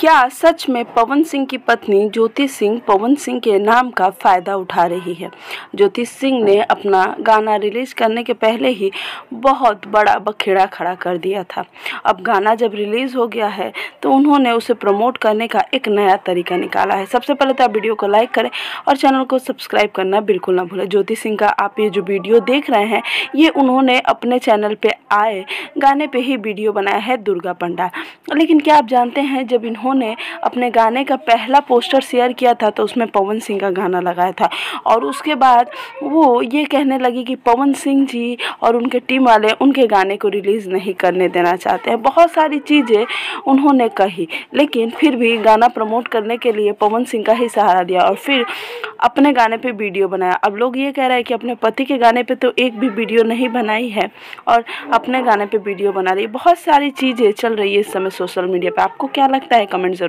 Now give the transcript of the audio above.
क्या सच में पवन सिंह की पत्नी ज्योति सिंह पवन सिंह के नाम का फ़ायदा उठा रही है? ज्योति सिंह ने अपना गाना रिलीज़ करने के पहले ही बहुत बड़ा बखेड़ा खड़ा कर दिया था। अब गाना जब रिलीज़ हो गया है तो उन्होंने उसे प्रमोट करने का एक नया तरीका निकाला है। सबसे पहले तो आप वीडियो को लाइक करें और चैनल को सब्सक्राइब करना बिल्कुल ना भूलें। ज्योति सिंह का आप ये जो वीडियो देख रहे हैं, ये उन्होंने अपने चैनल पर आए, गाने पर ही वीडियो बनाया है दुर्गा पंडा लेकिन क्या आप जानते हैं, जब इन्होंने अपने गाने का पहला पोस्टर शेयर किया था तो उसमें पवन सिंह का गाना लगाया था। और उसके बाद वो ये कहने लगी कि पवन सिंह जी और उनके टीम वाले उनके गाने को रिलीज़ नहीं करने देना चाहते हैं। बहुत सारी चीज़ें उन्होंने कही। लेकिन फिर भी गाना प्रमोट करने के लिए पवन सिंह का ही सहारा दिया और फिर अपने गाने पे वीडियो बनाया। अब लोग ये कह रहे हैं कि अपने पति के गाने पे तो एक भी वीडियो नहीं बनाई है और अपने गाने पे वीडियो बना रही है। बहुत सारी चीज़ें चल रही है इस समय सोशल मीडिया पे। आपको क्या लगता है? कमेंट